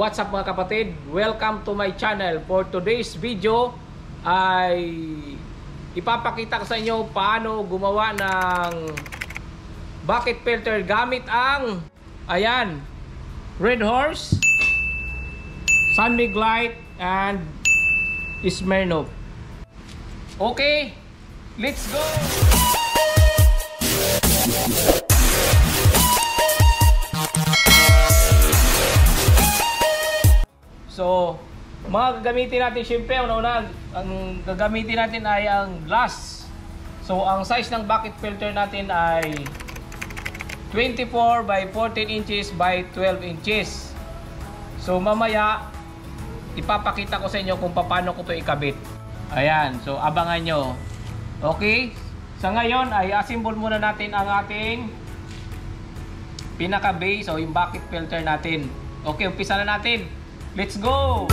What's up mga kapatid? Welcome to my channel. For today's video ay ipapakita ko sa inyo paano gumawa ng bucket filter gamit ang ayan, Red Horse, Sunmig Light and Smirnoff. Okay, let's go! Mga gagamitin natin syempre, una-una, ang gagamitin natin ay ang glass. So, ang size ng bucket filter natin ay 24 by 14 inches by 12 inches. So, mamaya, ipapakita ko sa inyo kung paano ko to ikabit. Ayan, so abangan nyo. Okay? Sa ngayon ay assemble muna natin ang ating pinaka-base o yung bucket filter natin. Okay, umpisa na natin. Let's go!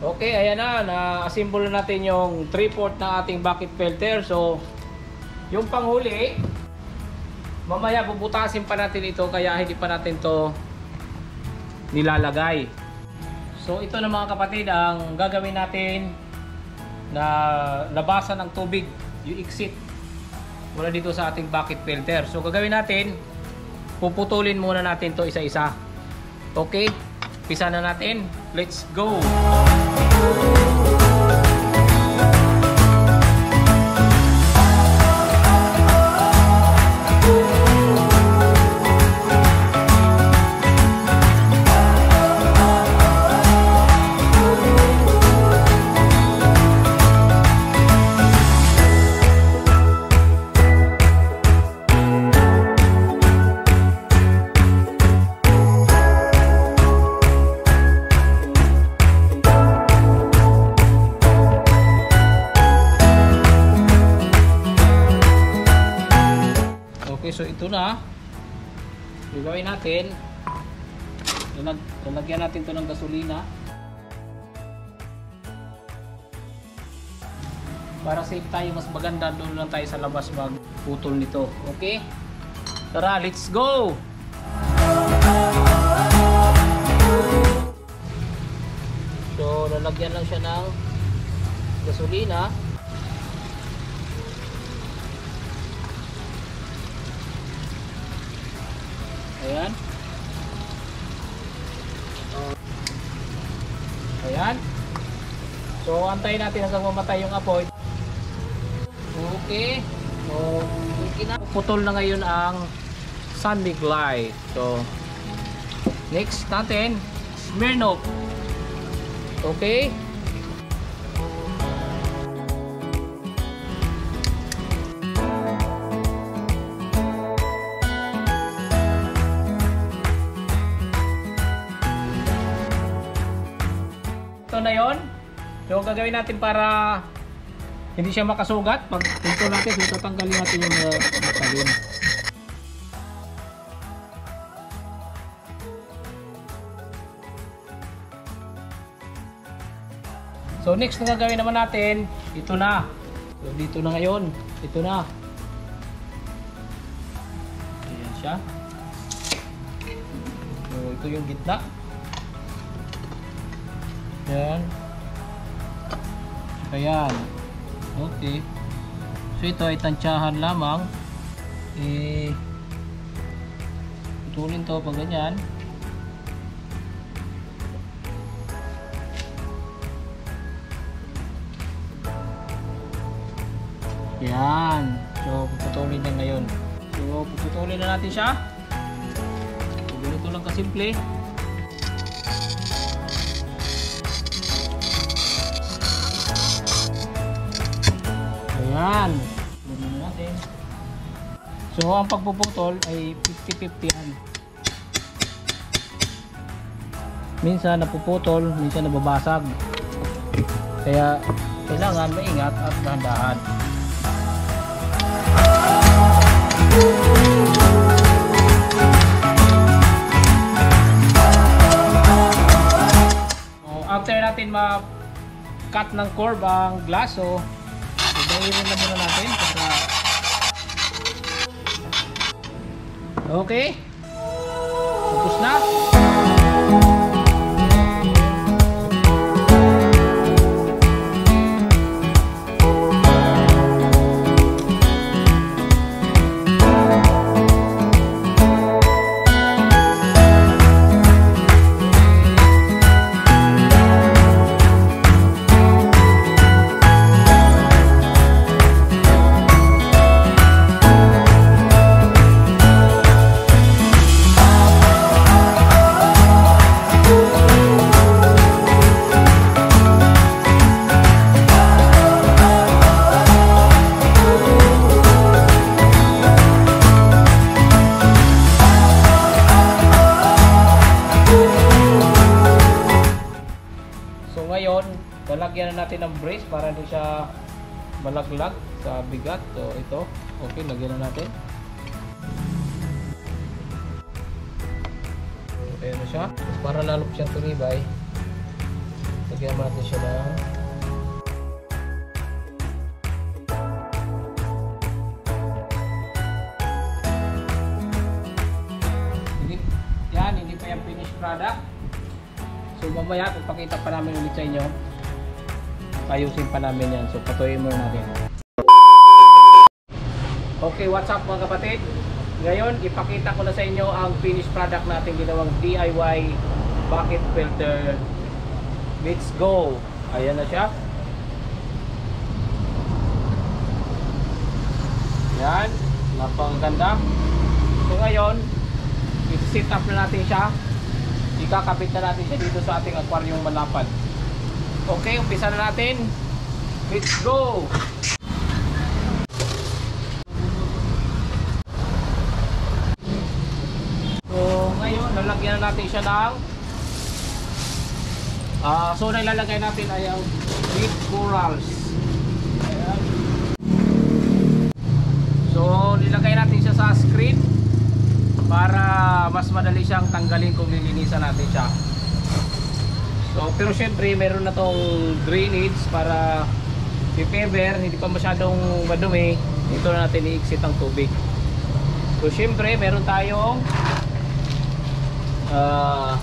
Okay, ayan na. Na-assemble na natin yung 3-4 na ating bucket filter. So, yung panghuli, mamaya bubutasin pa natin ito kaya hindi pa natin to nilalagay. So, ito na mga kapatid ang gagawin natin na labasan ng tubig, yung exit mula dito sa ating bucket filter. So, gagawin natin, puputulin muna natin to isa-isa. Okay? Pisa na natin. Let's go! Okay, so ito na. Gagawin natin. Lalag lalagyan natin to ng gasolina. Para safe tayo, mas maganda doon lang tayo sa labas magputol nito. Okay? Tara, let's go! So, lalagyan lang siya ng gasolina. Antayin natin hanggang mamatay yung apoy. Okay. So, putol na ngayon ang light. So, next natin, Smirnoff. Okay. Ito na yon. So, ang gagawin natin para hindi siya makasugat, pag pinto natin, so tatanggalin natin yung uh. So, next na gagawin naman natin, ito na. So, dito na ngayon. Ito na. Ayan siya. So, ito yung gitna. Yan. Ayan. Okay. So ito ay tansyahan lamang. Eh, putulin to pag ganyan. Yan. So putulin na ngayon. So putulin na natin siya. Ganito lang kasimple. simple Puputulin na natin. So, ang pagpuputol ay 50-50 yan. Minsan napuputol, minsan nababasag. Kaya, kailangan maingat at dahan-dahan. So, after natin ma-cut ng curve ang glass, ibayin na muna natin para Okay. Tapos na. Lalagyan na natin ng brace para hindi siya malaglag sa bigat. So ito, okay, lagyan na natin. So ayan na siya. Para lalo siyang tumibay, lagyan naman natin siya ng yan, hindi pa yung finished product. So mamaya pagpakita pa namin ulit sa inyo. Ayusin pa namin yan. So patuloy muna natin. Okay, what's up mga kapatid? Ngayon, ipakita ko na sa inyo ang finished product natin ginawang DIY bucket filter. Let's go! Ayan na siya. Yan. Napakaganda. So ngayon, i-set up na natin siya ikakabit na natin siya dito sa ating aquarium malapad okay, umpisa na natin. Let's go! So ngayon lalagyan na natin siya ng ah so nilalagay natin ay ang deep corals so nilagay natin siya sa screen para mas madali siyang tanggalin kung lilinisan natin siya. So, pero syempre meron na tong drainage para if ever hindi pa masyadong madumi, dito na natin i-exit ang tubig. So, syempre meron tayong ah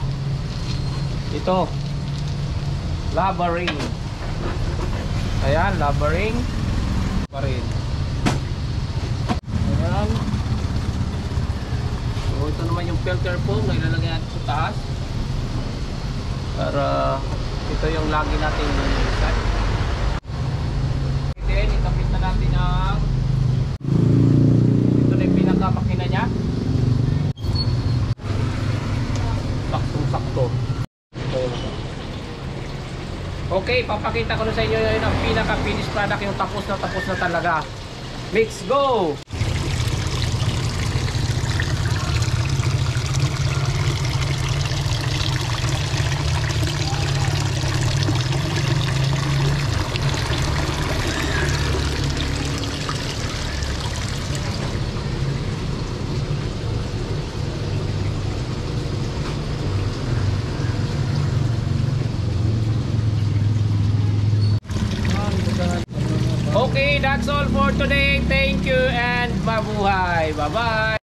ito lava ring. Ayan, lava ring pa rin. Ayan. So ito naman yung filter foam na ilalagay natin sa taas. Para ito yung lagi natin set. Then ikapit na natin ang ito na yung pinaka-makina niya. Saktong sakto. Okay, papakita ko na sa inyo yun ang pinaka-finished product yung tapos na tapos na talaga. Let's go! Okay, that's all for today. Thank you and mabuhay. Bye-bye.